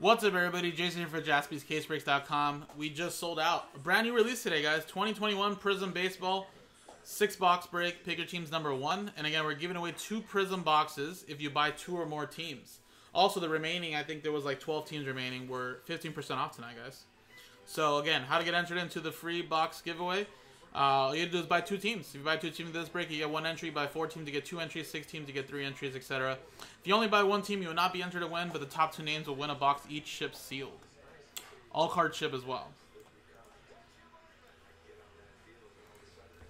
What's up, everybody? Jason here for JaspysCaseBreaks.com. We just sold out. A brand new release today, guys. 2021 Prizm Baseball. Six box break. Pick your team's number one. And again, we're giving away two Prizm boxes if you buy two or more teams. Also, the remaining, I think there was like 12 teams remaining, were 15% off tonight, guys. So again, how to get entered into the free box giveaway. Uh, all you have to do is buy two teams. If you buy two teams this break, you get one entry. Buy four teams, to get two entries. Six teams, to get three entries, etc. If you only buy one team, you will not be entered to win, but the top two names will win a box each ship sealed. All card ship as well.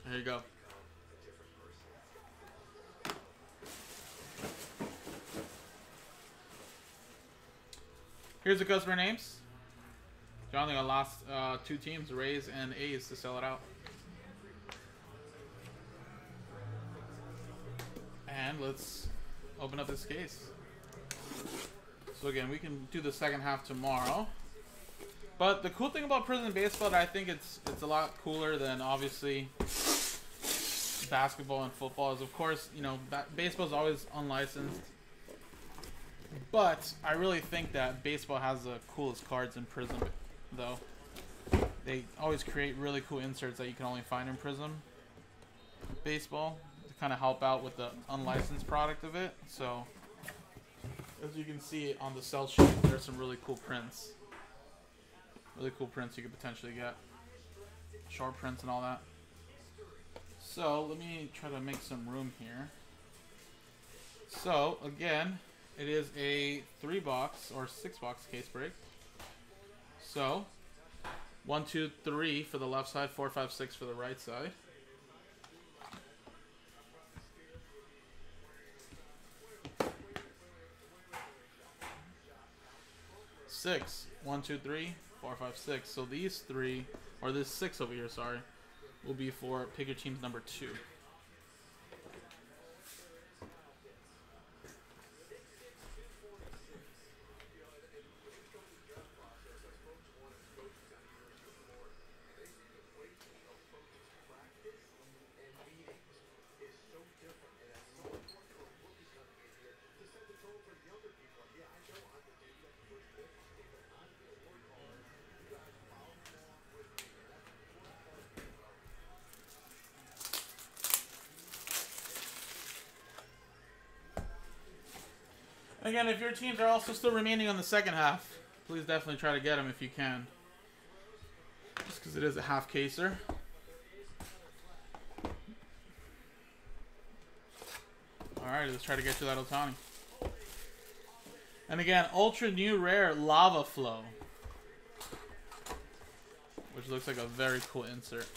There you go. Here's the customer names. Jonathan I lost uh, two teams, Rays and A's, to sell it out. And let's open up this case. So again, we can do the second half tomorrow. But the cool thing about Prizm Baseball, that I think it's it's a lot cooler than obviously basketball and football. Is of course, you know, baseball is always unlicensed. But I really think that baseball has the coolest cards in Prizm, though. They always create really cool inserts that you can only find in Prizm baseball kind of help out with the unlicensed product of it. So, as you can see on the sell sheet, there's some really cool prints. Really cool prints you could potentially get. Short prints and all that. So, let me try to make some room here. So, again, it is a three box or six box case break. So, one, two, three for the left side, four, five, six for the right side. Six. One, two, three, four, five, six. So these three, or this six over here, sorry, will be for pick your team's number two. Again, if your teams are also still remaining on the second half, please definitely try to get them if you can. Just because it is a half caser. Alright, let's try to get to that Ohtani. And again, ultra new rare lava flow. Which looks like a very cool insert.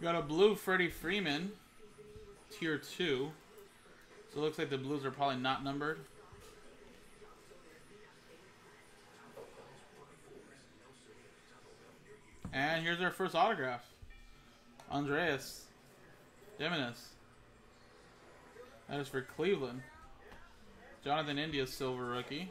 Got a blue Freddie Freeman, tier 2. So it looks like the blues are probably not numbered. And here's our first autograph. Andres Gimenez. That is for Cleveland. Jonathan India silver rookie.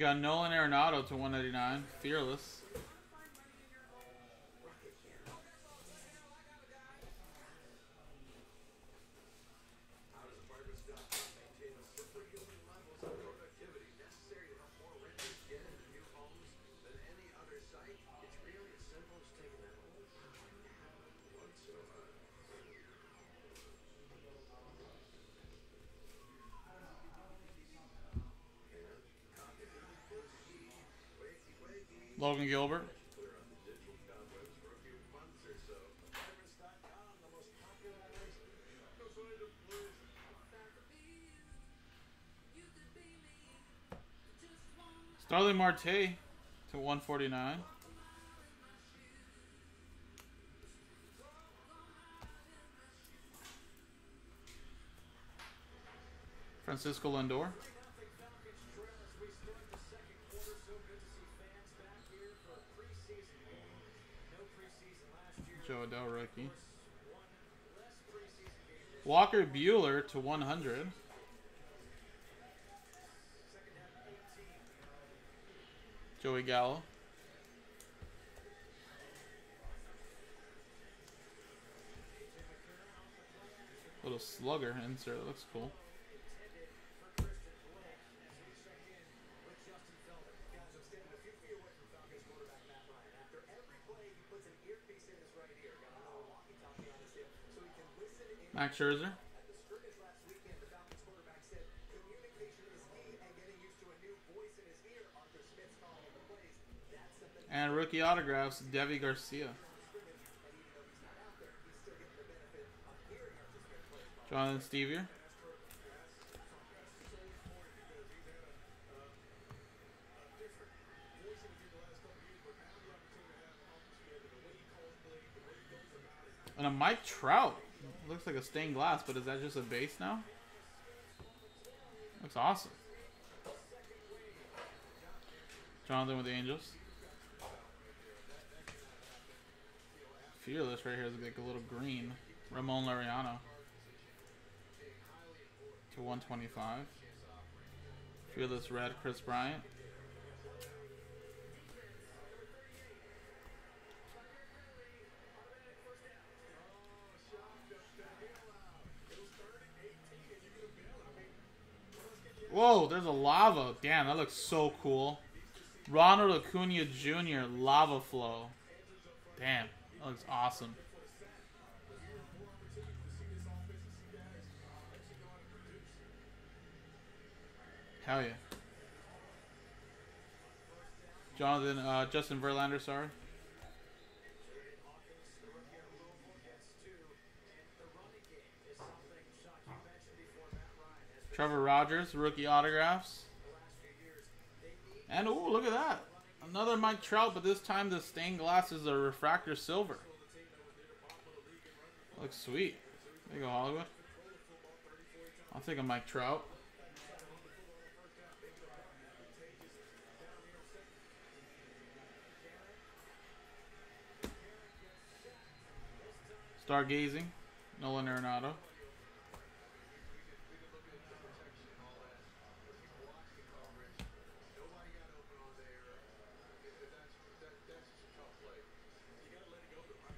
We got Nolan Arenado to 199. Fearless. Starling Marte to 149. Francisco Lindor. Jo Adell rookie. Walker Buehler to 100. Joey Gallo. Little slugger insert, that looks cool. Max Scherzer. And rookie autographs, Deivi Garcia. Jonathan Stiever. And a Mike Trout. Looks like a stained glass, but is that just a base now? Looks awesome. Jonathan with the Angels. Fearless right here is like a little green. Ramon Laureano. To 125. Fearless red, Kris Bryant. Whoa, there's a lava. Damn, that looks so cool. Ronald Acuna Jr. Lava Flow. Damn, that looks awesome. Hell yeah. Jonathan, uh, Justin Verlander, sorry. Trevor Rogers, rookie autographs. And oh, look at that. Another Mike Trout, but this time the stained glass is a refractor silver. Looks sweet. There you go, Hollywood. I'll take a Mike Trout. Stargazing, Nolan Arenado.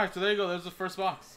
All right, so there you go. There's the first box.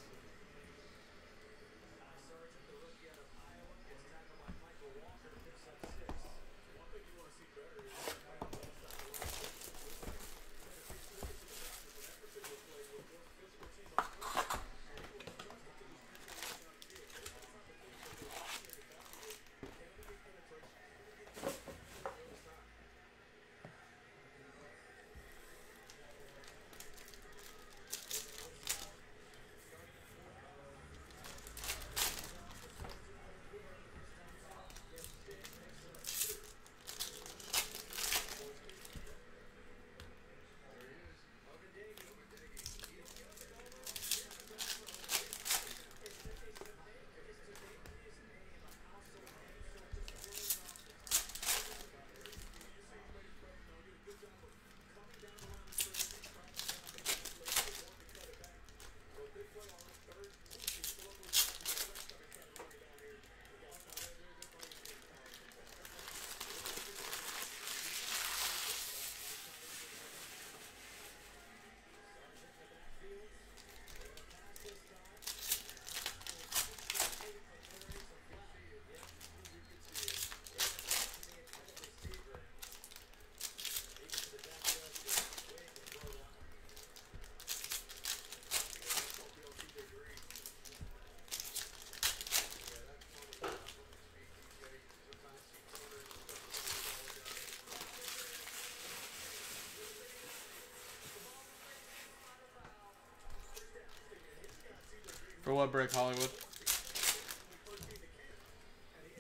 What break, Hollywood?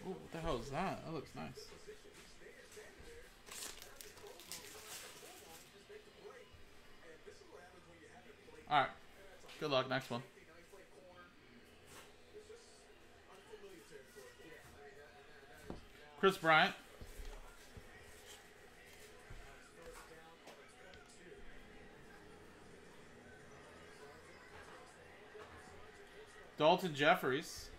Ooh, what the hell is that? That looks nice. Alright. Good luck. Next one. Kris Bryant. Daulton Jefferies.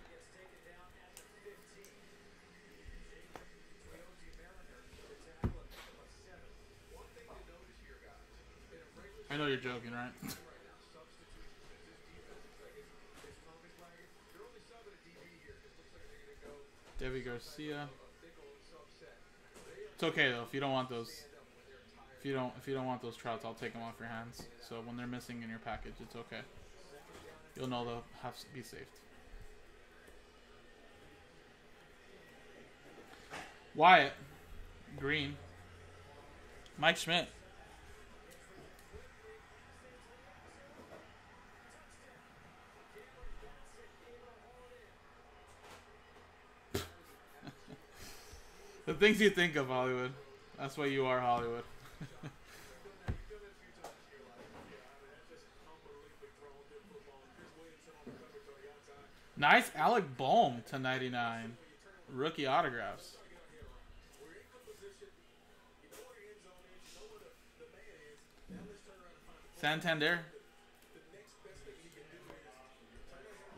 I know you're joking, right? Deivi Garcia. It's okay though if you don't want those. If you don't, if you don't want those trouts, I'll take them off your hands. So when they're missing in your package, it's okay. You'll know they'll have to be saved. Wyatt. Green. Mike Schmidt. the things you think of Hollywood. That's why you are Hollywood. nice Alec Bohm to 99. Rookie autographs. Santander.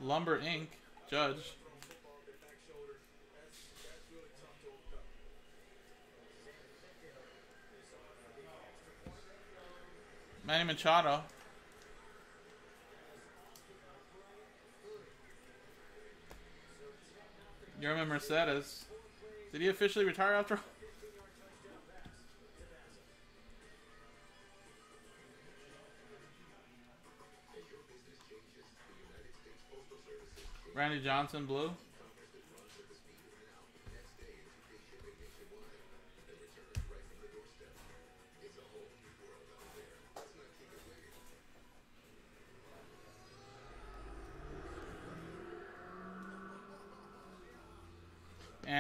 Lumber Inc. Judge. Manny Machado. Yermin Mercedes. Did he officially retire after all? Randy Johnson, blue.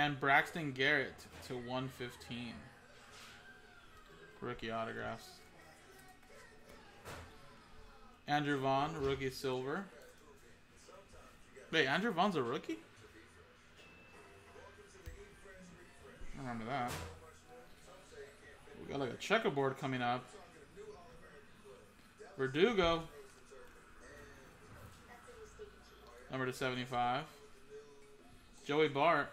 And Braxton Garrett to 115. Rookie autographs. Andrew Vaughn, rookie silver. Wait, Andrew Vaughn's a rookie? I remember that. We got like a checkerboard coming up. Verdugo. Number to 75. Joey Bart.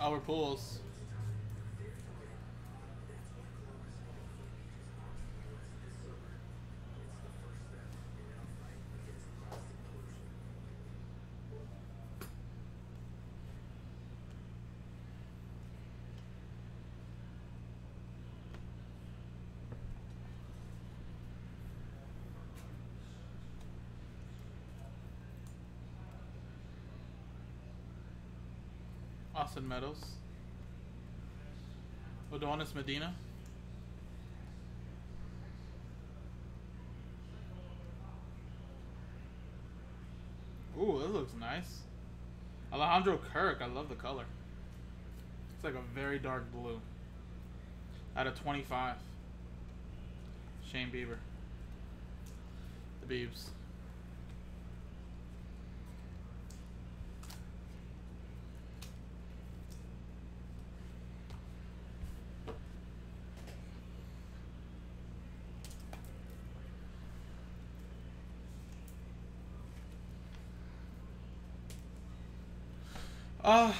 Albert Pujols. Austin Meadows. Adonis Medina. Ooh, that looks nice. Alejandro Kirk, I love the color. It's like a very dark blue. Out of 25. Shane Bieber. The Beebs. Uh,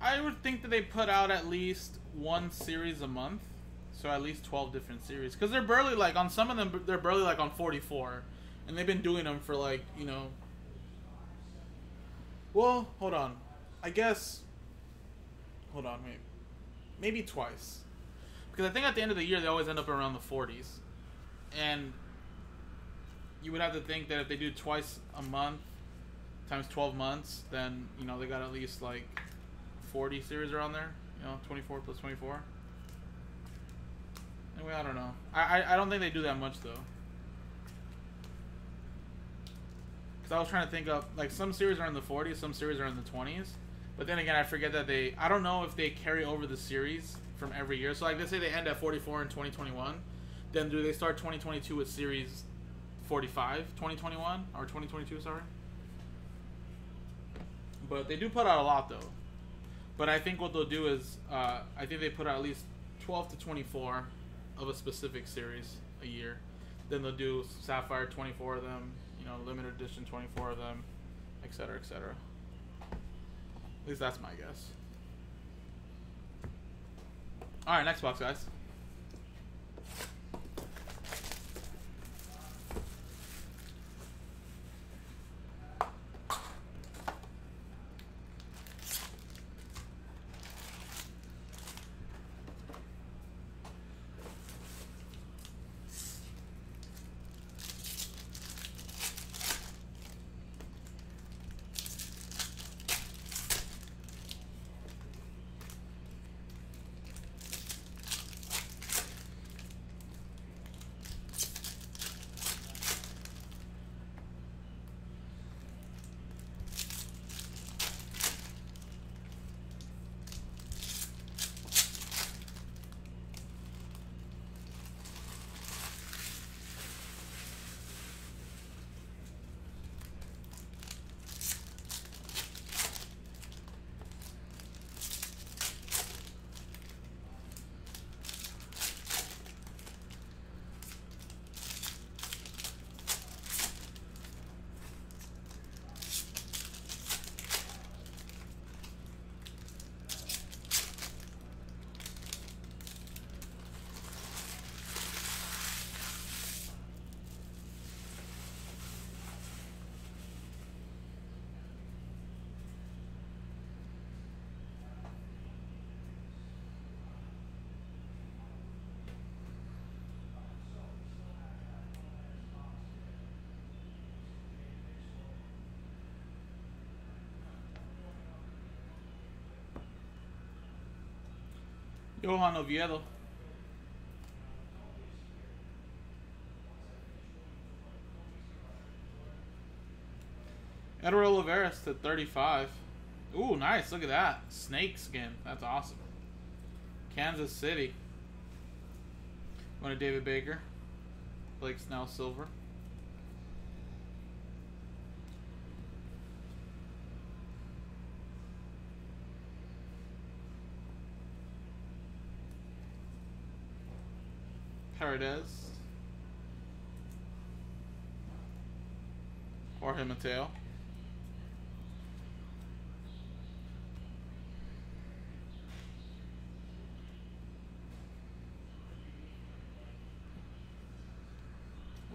I would think that they put out at least one series a month, so at least twelve different series. Because they're barely like on some of them, they're barely like on forty four, and they've been doing them for like you know. Well, hold on, I guess. Hold on, wait, maybe twice, because I think at the end of the year they always end up around the forties, and you would have to think that if they do twice a month times 12 months, then, you know, they got at least like 40 series around there. You know, 24 plus 24. Anyway, I don't know. I, I, I don't think they do that much, though. Because I was trying to think of, like, some series are in the 40s, some series are in the 20s. But then again, I forget that they, I don't know if they carry over the series from every year. So, like, let's say they end at 44 in 2021. Then do they start 2022 with series 45, 2021? Or 2022, sorry? But they do put out a lot though. But I think what they'll do is, uh, I think they put out at least 12 to 24 of a specific series a year. Then they'll do Sapphire 24 of them, you know, limited edition 24 of them, etc., etc. At least that's my guess. All right, next box, guys. Johan Oviedo. Edward Olivares to 35. Ooh, nice. Look at that. Snake skin. That's awesome. Kansas City. Going to David Baker. Blake Snell Silver. Paredes. Jorge Mateo.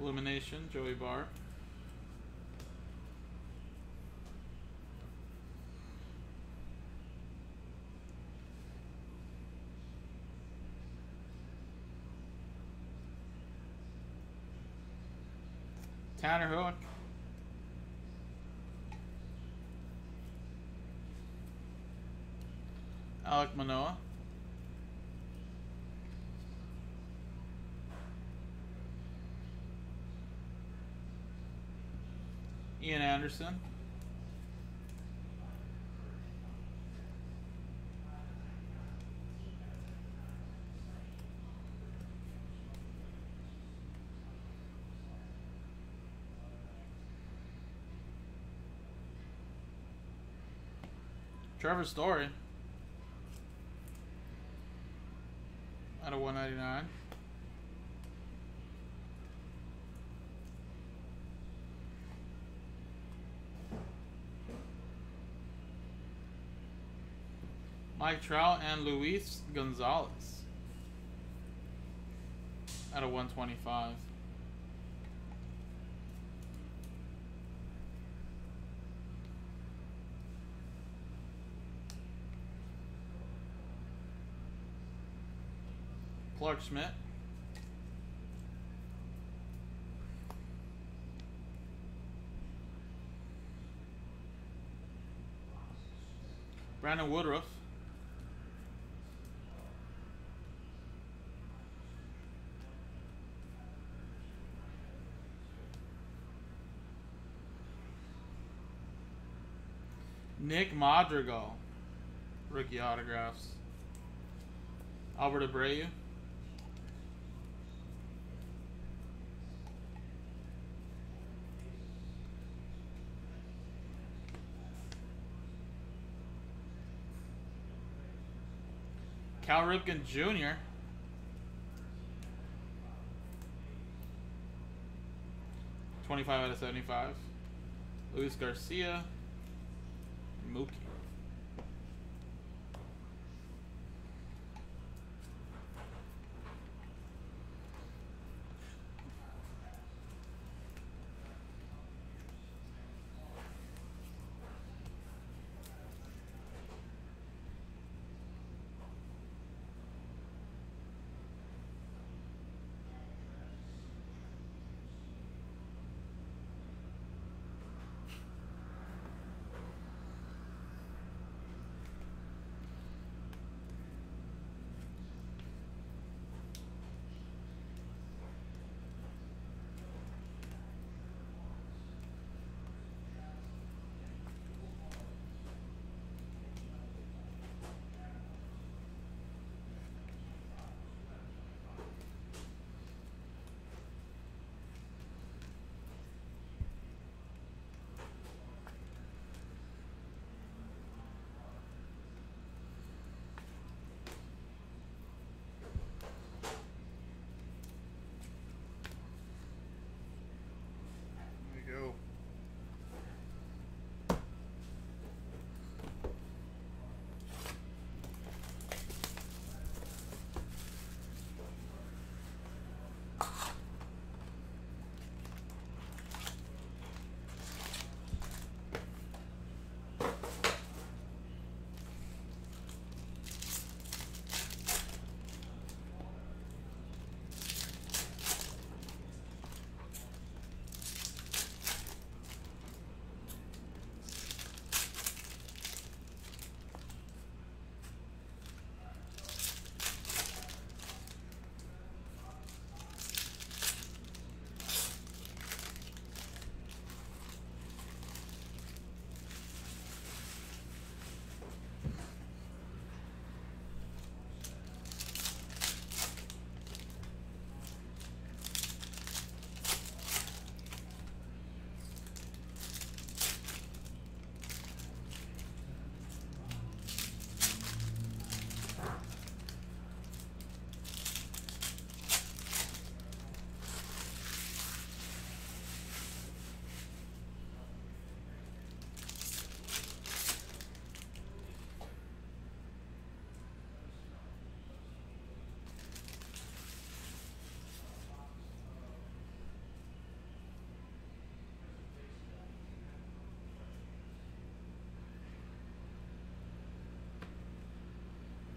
Illumination, Joey Bart. Tanner Houck. Alek Manoah. Ian Anderson. Trevor Story. Out of 199. Mike Trout and Luis Gonzalez. Out of 125. Clarke Schmidt. Brandon Woodruff. Nick Madrigal. Rookie autographs. Albert Abreu. Cal Ripken Jr. Twenty-five out of seventy-five. Luis Garcia. Mookie.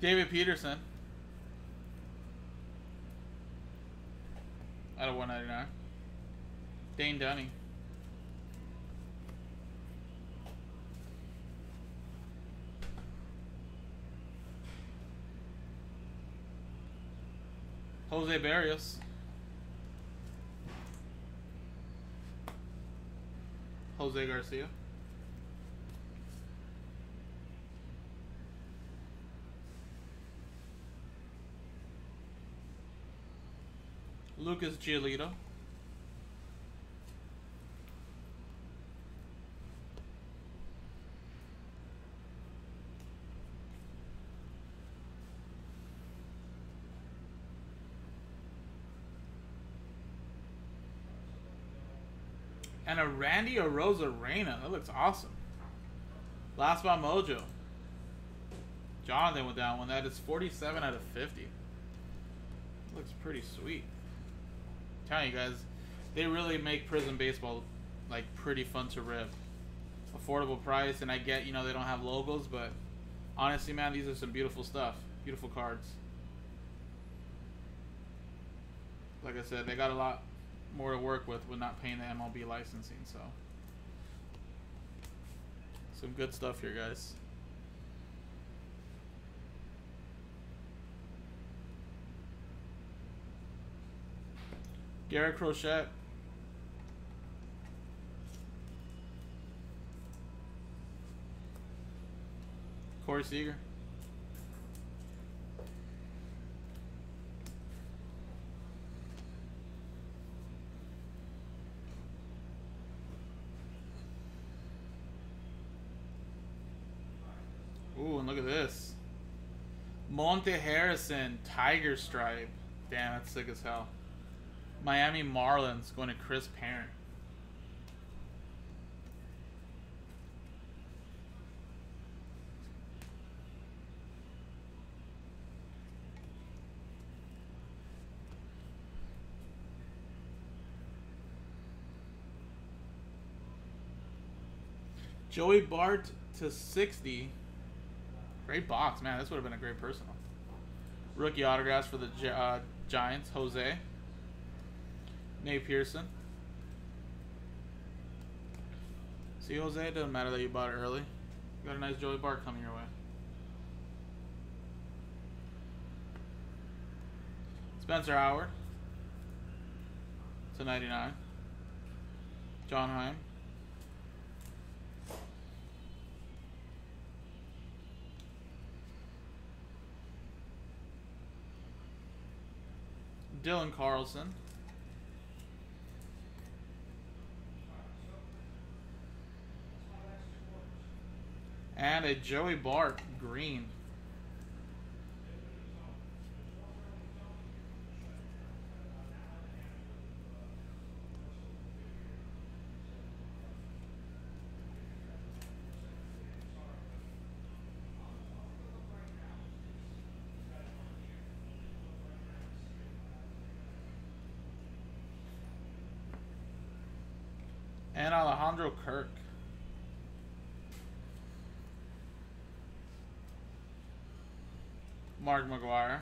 David Peterson. Out of 199. Dane Dunning. Jose Berrios. Jose Garcia. Lucas Giolito. And a Randy Arozarena. That looks awesome. Last by Mojo. Jonathan with that one. That is 47 out of 50. Looks pretty sweet. Telling you guys, they really make Prizm Baseball like pretty fun to rip. Affordable price, and I get you know they don't have logos, but honestly, man, these are some beautiful stuff. Beautiful cards. Like I said, they got a lot more to work with with not paying the MLB licensing, so some good stuff here, guys. Garrett Crochet. Corey Seager. Ooh, and look at this. Monte Harrison, Tiger Stripe. Damn, that's sick as hell. Miami Marlins going to Chris Parent. Joey Bart to 60. Great box, man. This would have been a great personal. Rookie autographs for the uh, Giants, Jose. Nate Pearson. See, Jose, it doesn't matter that you bought it early. You got a nice Joey Bart coming your way. Spencer Howard. To 99. John Heim. Dylan Carlson. And a Joey Bart green. And Alejandro Kirk. Mark McGwire.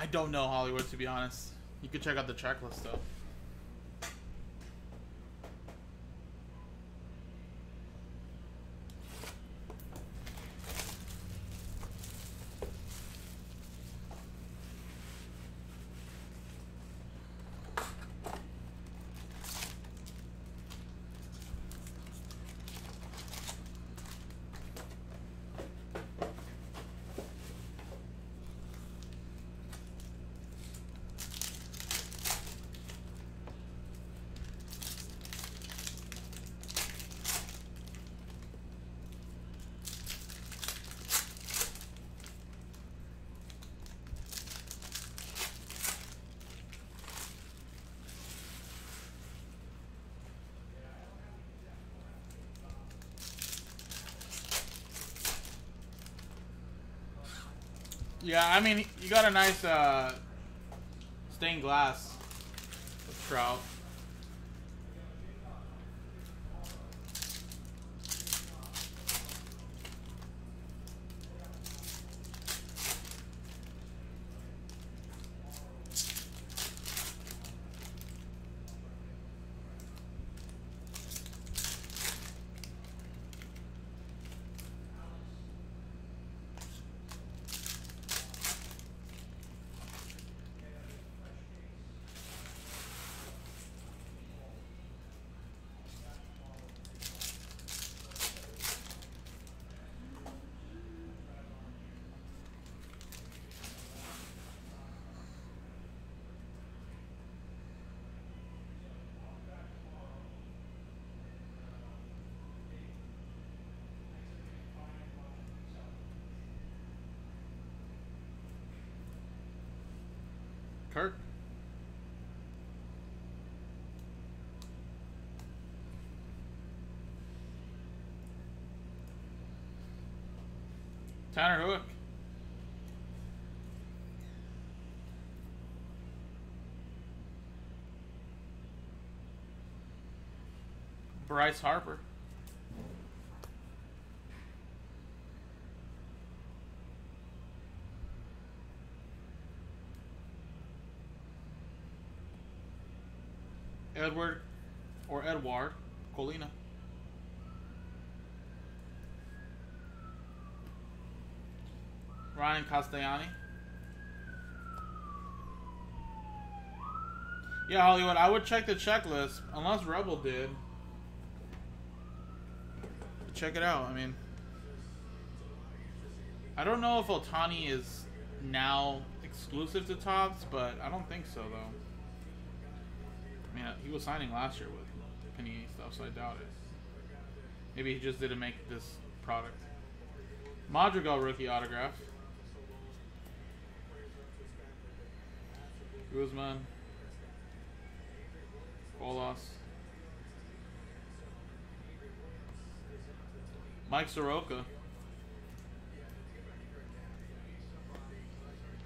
I don't know Hollywood to be honest. You could check out the checklist though. Yeah, I mean, you got a nice uh, stained glass Trout. Kurt. Tanner Houck. Bryce Harper. Edward or Edward Colina. Ryan Castellani. Yeah, Hollywood, I would check the checklist, unless Rebel did. Check it out, I mean. I don't know if Ohtani is now exclusive to Topps, but I don't think so, though. I mean, he was signing last year with Panini stuff, so I doubt it. Maybe he just didn't make this product. Madrigal rookie autograph. Guzman. Bolas. Mike Soroka.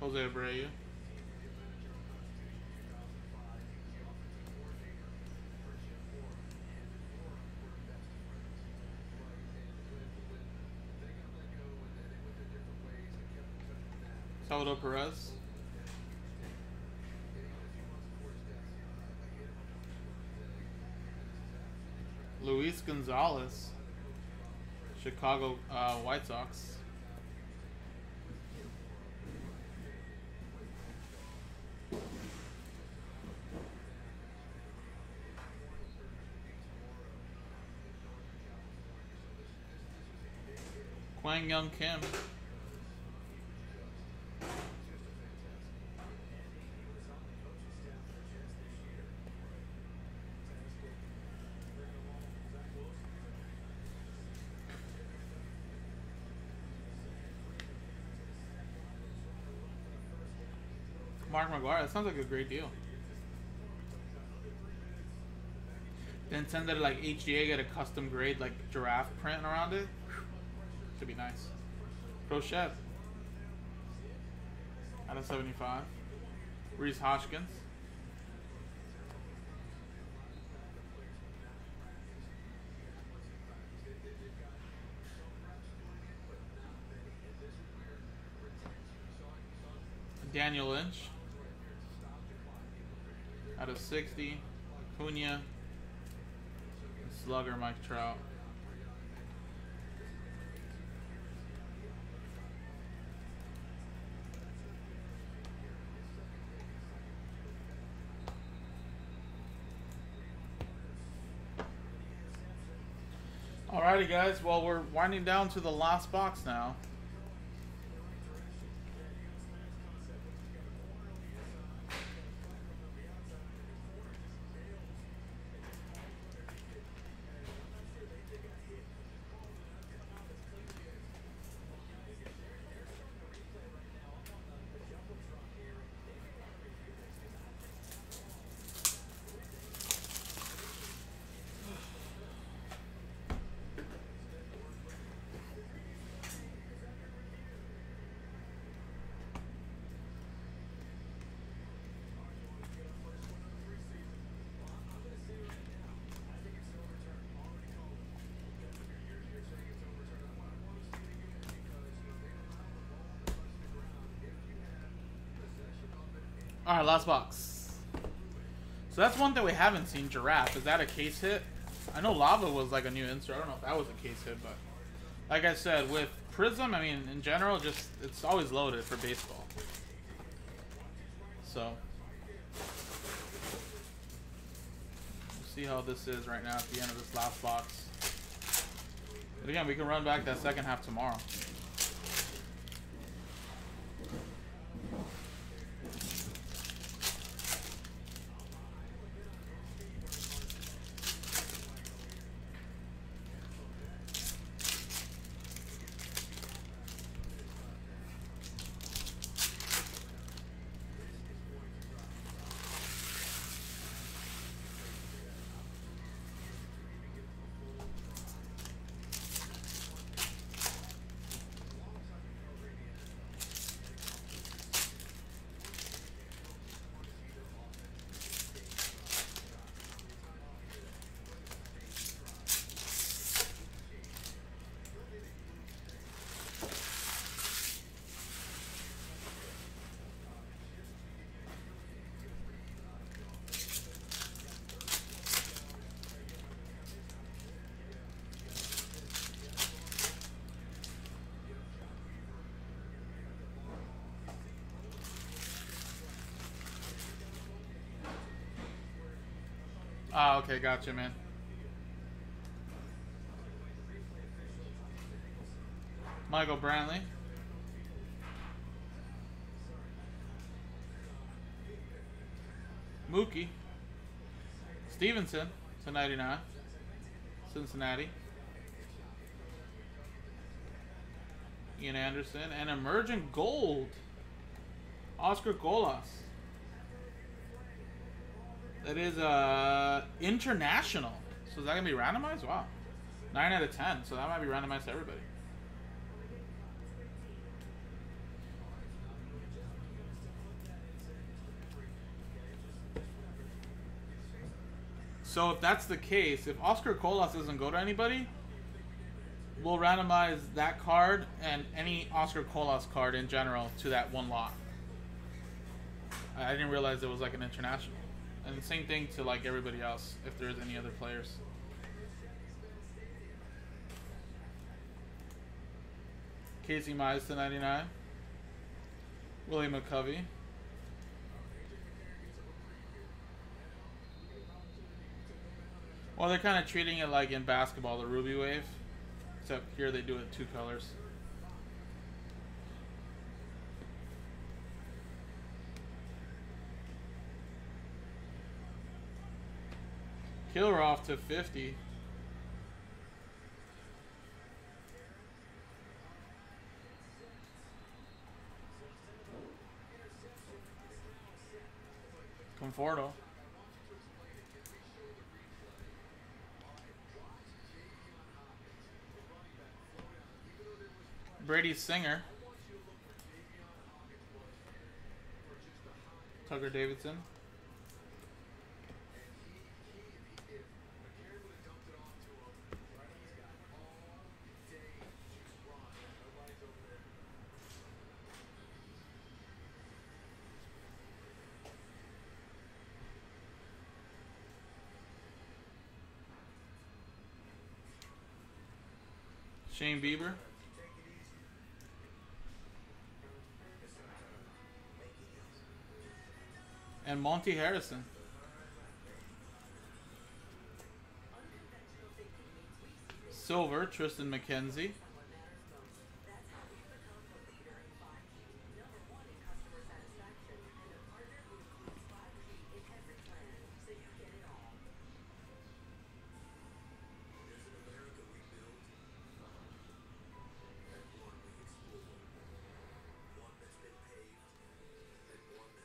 Jose Abreu. Salvador Perez. Luis Gonzalez. Chicago uh, White Sox. Kwang Hyun Kim. That sounds like a great deal. Then send it like HGA, get a custom grade like giraffe print around it. Should be nice. Crochet. Out of 75. Rhys Hoskins. Daniel Lynch. Out of 60. Cunha. Slugger Mike Trout. Alrighty guys, well we're winding down to the last box now. All right, last box. So that's one thing we haven't seen. Giraffe. Is that a case hit? I know Lava was like a new insert. I don't know if that was a case hit, but like I said, with Prizm, I mean, in general, just it's always loaded for baseball. So we'll see how this is right now at the end of this last box. But again, we can run back that second half tomorrow. Ah, okay, gotcha, man. Michael Brantley. Mookie. Stevenson to 99. Cincinnati. Ian Anderson. And Emergent Gold. Oscar Colas. That is uh international. So is that gonna be randomized? Wow. Nine out of ten. So that might be randomized to everybody. So if that's the case, if Oscar Colas doesn't go to anybody, we'll randomize that card and any Oscar Colas card in general to that one lot. I didn't realize it was like an international. And the same thing to like everybody else, if there's any other players. Casey Mize to 99. Willie McCovey. Well, they're kind of treating it like in basketball, the Ruby Wave. Except here they do it two colors. Kirilloff to 50. Conforto. Brady Singer. Tucker Davidson. Shane Bieber. And Monte Harrison. Silver, Triston McKenzie.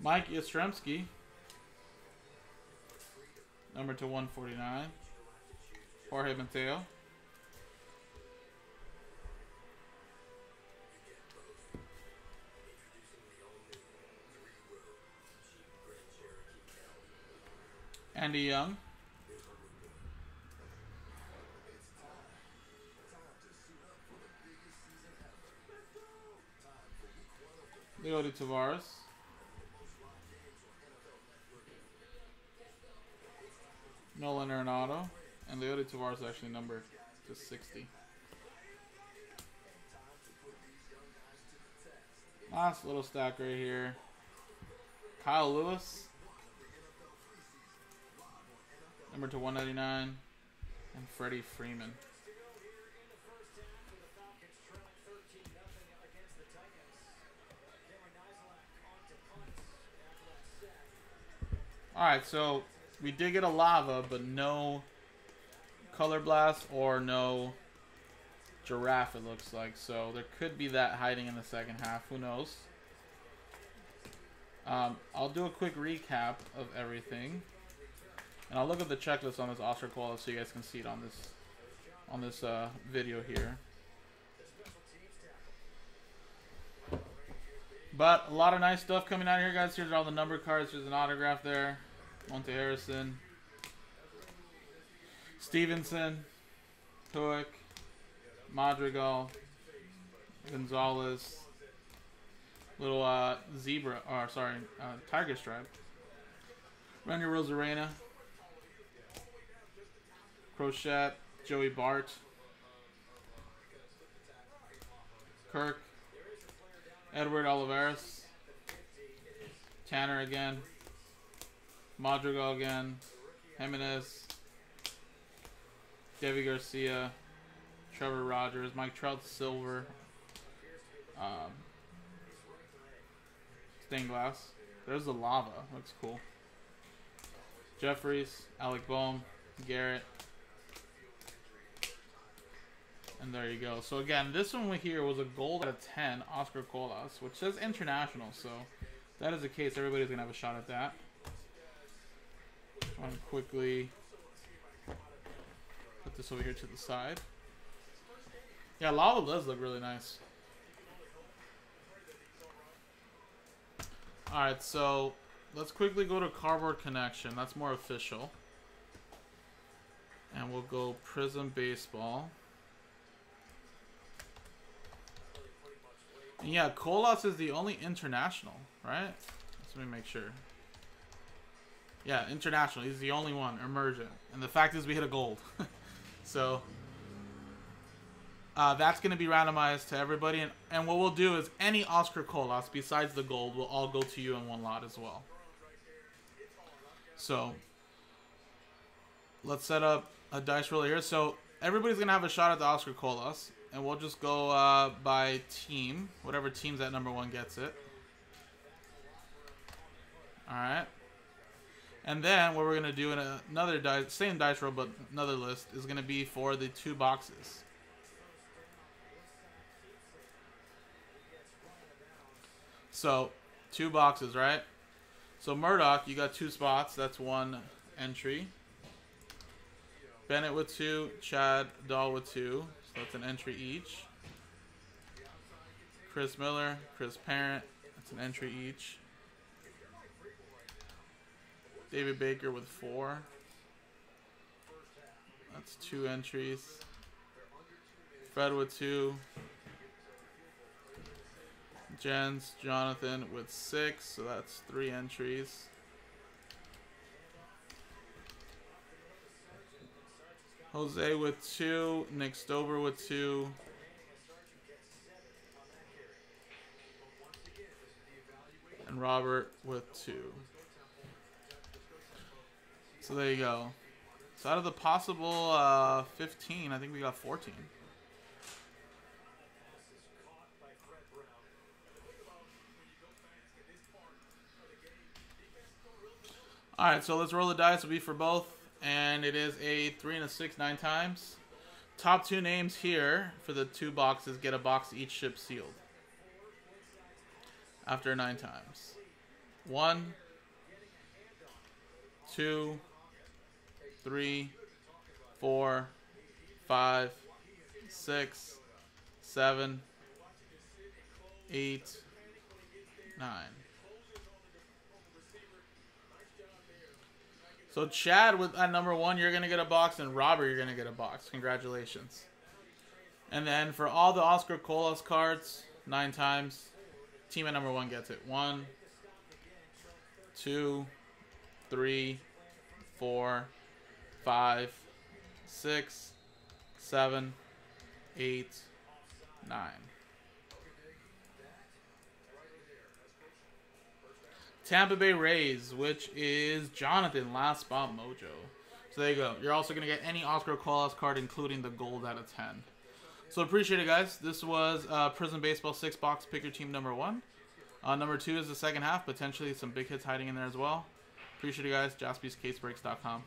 Mike Yastrzemski. Number to 149. Jorge Mateo. Andy Young. Leody Taveras. Nolan Arenado. And Leody Taveras is actually numbered to 60. Last little stack right here. Kyle Lewis. Number to 199. And Freddie Freeman. Alright, so we did get a lava, but no color blast or no giraffe it looks like. So there could be that hiding in the second half. Who knows? Um, I'll do a quick recap of everything. And I'll look at the checklist on this Oscar Cola so you guys can see it on this on this uh, video here. But a lot of nice stuff coming out here, guys. Here's all the number cards. There's an autograph there. Monte Harrison. Stevenson. Puick. Madrigal. Gonzalez. Little uh, zebra, or sorry, uh, tiger stripe. Randy Arozarena. Crochet. Joey Bart. Kirk. Edward Olivares. Tanner again. Madrigal again. Jimenez. Deivi Garcia. Trevor Rogers. Mike Trout Silver. Um, stained glass. There's the lava. Looks cool. Jeffries. Alec Bohm. Garrett. And there you go. So again, this one here was a gold out of 10, Oscar Colas, which says international. So that is the case. Everybody's going to have a shot at that. Want to quickly put this over here to the side. Yeah, lava does look really nice. Alright, so let's quickly go to Cardboard Connection. That's more official. And we'll go Prizm Baseball. And yeah, Colas is the only international, right? Let me make sure. Yeah, international. He's the only one, emergent. And the fact is we hit a gold. so, uh, that's going to be randomized to everybody. And, and what we'll do is any Oscar Colas besides the gold will all go to you in one lot as well. So, let's set up a dice roller here. So, everybody's going to have a shot at the Oscar Colas and we'll just go uh, by team. Whatever team's at number one gets it. Alright. And then what we're going to do in another dice, same dice roll, but another list, is going to be for the two boxes. So, two boxes, right? So Murdoch, you got two spots. That's one entry. Bennett with two. Chad Dahl with two. So that's an entry each. Chris Miller, Chris Parent, that's an entry each. David Baker with four. That's two entries. Fred with two. Jens, Jonathan with six, so that's three entries. Jose with two. Nick Stover with two. And Robert with two. So there you go. So out of the possible uh, 15, I think we got 14. Alright, so let's roll the dice. It'll be for both and it is a three and a six nine times. Top two names here for the two boxes get a box each ship sealed. After nine times. One, two, three, four, five, six, seven, eight, nine. So Chad with at number one, you're gonna get a box, and Robert, you're gonna get a box. Congratulations. And then for all the Oscar Colas cards, nine times, team at number one gets it. One, two, three, four, five, six, seven, eight, nine. Tampa Bay Rays, which is Jonathan last spot mojo. So there you go. You're also gonna get any Oscar Colas card, including the gold out of ten. So appreciate it, guys. This was uh, Prizm Baseball six box. Pick your team number one. Uh, number two is the second half. Potentially some big hits hiding in there as well. Appreciate it, guys. JaspysCaseBreaks.com.